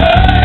Hey!